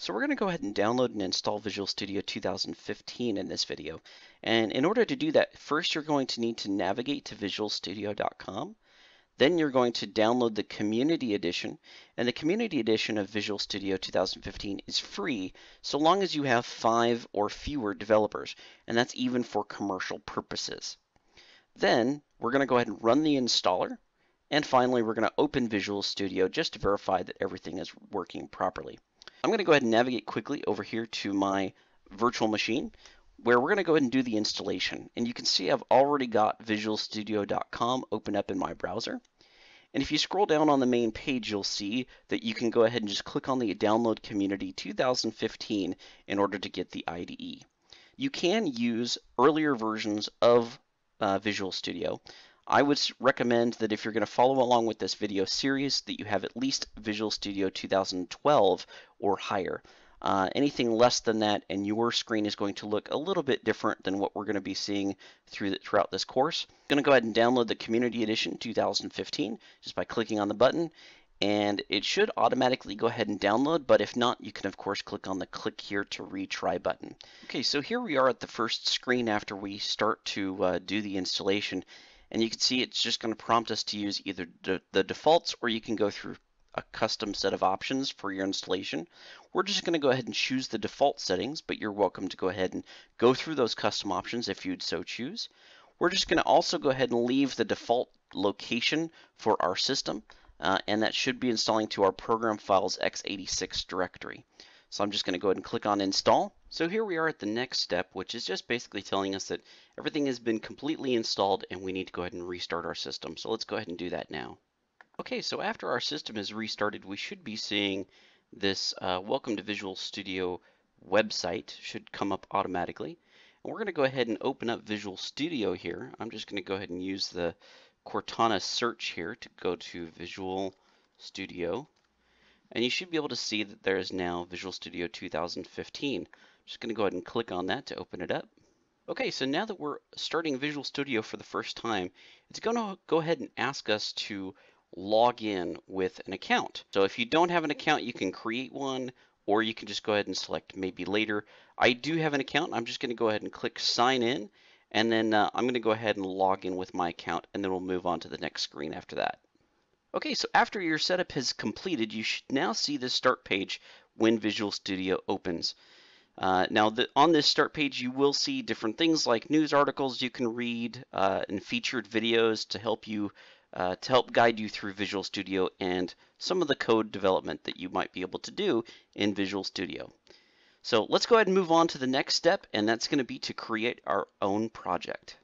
So we're going to go ahead and download and install Visual Studio 2015 in this video. And in order to do that, first you're going to need to navigate to visualstudio.com. Then you're going to download the Community Edition. And the Community Edition of Visual Studio 2015 is free so long as you have five or fewer developers. And that's even for commercial purposes. Then we're going to go ahead and run the installer. And finally, we're going to open Visual Studio just to verify that everything is working properly. I'm going to go ahead and navigate quickly over here to my virtual machine where we're going to go ahead and do the installation. And you can see I've already got visualstudio.com open up in my browser. And if you scroll down on the main page, you'll see that you can go ahead and just click on the Download Community 2015 in order to get the IDE. You can use earlier versions of uh, Visual Studio. I would recommend that if you're going to follow along with this video series that you have at least Visual Studio 2012 or higher. Uh, anything less than that and your screen is going to look a little bit different than what we're going to be seeing through the, throughout this course. I'm going to go ahead and download the Community Edition 2015 just by clicking on the button and it should automatically go ahead and download but if not you can of course click on the click here to retry button. Okay so here we are at the first screen after we start to uh, do the installation and you can see it's just going to prompt us to use either the defaults or you can go through a custom set of options for your installation. We're just going to go ahead and choose the default settings, but you're welcome to go ahead and go through those custom options if you'd so choose. We're just going to also go ahead and leave the default location for our system, uh, and that should be installing to our program files x86 directory. So I'm just going to go ahead and click on install. So here we are at the next step, which is just basically telling us that everything has been completely installed and we need to go ahead and restart our system. So let's go ahead and do that now. Okay, so after our system is restarted, we should be seeing this uh, Welcome to Visual Studio website should come up automatically. And we're going to go ahead and open up Visual Studio here. I'm just going to go ahead and use the Cortana search here to go to Visual Studio and you should be able to see that there is now Visual Studio 2015. I'm just going to go ahead and click on that to open it up. Okay, so now that we're starting Visual Studio for the first time, it's going to go ahead and ask us to log in with an account. So if you don't have an account, you can create one, or you can just go ahead and select maybe later. I do have an account. I'm just going to go ahead and click sign in, and then uh, I'm going to go ahead and log in with my account, and then we'll move on to the next screen after that. Okay, so after your setup has completed, you should now see the start page when Visual Studio opens. Uh, now, the, on this start page, you will see different things like news articles you can read uh, and featured videos to help you uh, to help guide you through Visual Studio and some of the code development that you might be able to do in Visual Studio. So let's go ahead and move on to the next step, and that's going to be to create our own project.